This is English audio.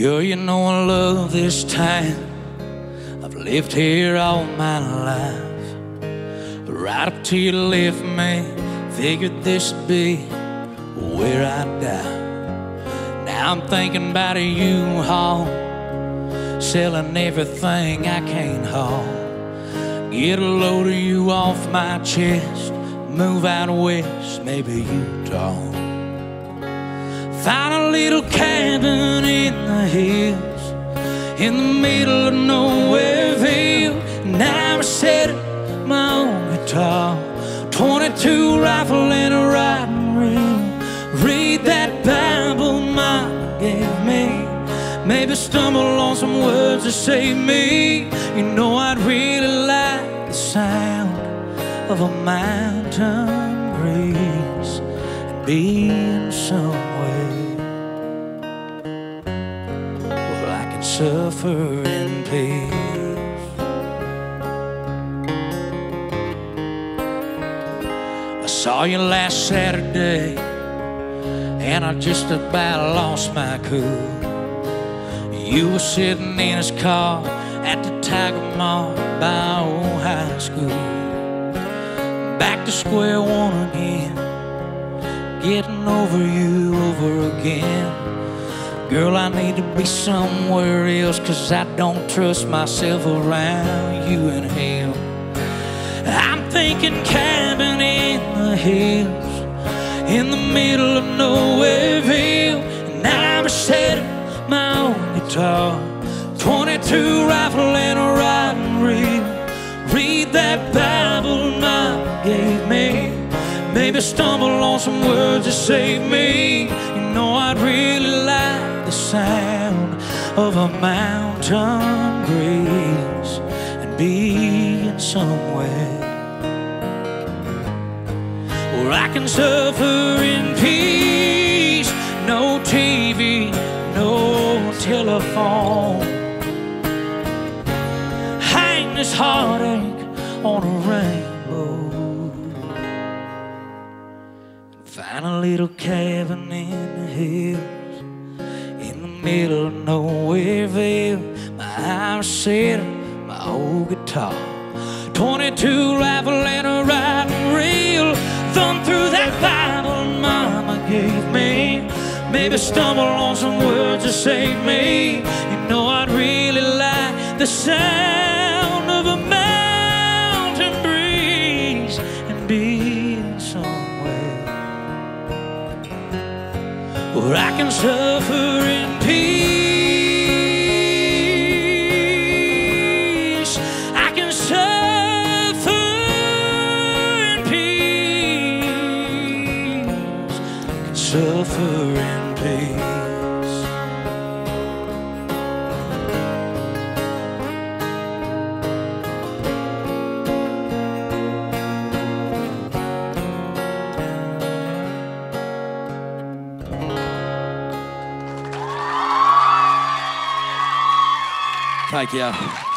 Girl, you know I love this town. I've lived here all my life. Right up till you left me, figured this'd be where I'd die. Now I'm thinking about a U-Haul, selling everything I can't haul. Get a load of you off my chest, move out west, maybe Utah. Find a little cabin in the hills, in the middle of Nowhereville. And I'm set my own guitar, 22 rifle and a riding reel. Read that Bible Mama gave me. Maybe stumble on some words to save me. You know I'd really like the sound of a mountain breeze being somewhere. Suffer in peace. I saw you last Saturday, and I just about lost my cool. You were sitting in his car at the Tiger Mart by old high school. Back to square one again, getting over you over again. Girl, I need to be somewhere else, cause I don't trust myself around you and him. I'm thinking cabin in the hills, in the middle of Nowhereville, and I'm setting my own guitar. 22 rifle and a riding reel. Read that Maybe stumble on some words to save me. You know I'd really like the sound of a mountain breeze and be being somewhere where I can suffer in peace. No TV, no telephone. Hang this heartache on a rainbow. Find a little cabin in the hills, in the middle of Nowhereville. My house set, my old guitar. 22 rifle and a riding reel. Thumb through that Bible Mama gave me. Maybe stumble on some words to save me. You know I'd really like the sound where I can suffer in peace. I can suffer in peace. I can suffer in peace. Thank you.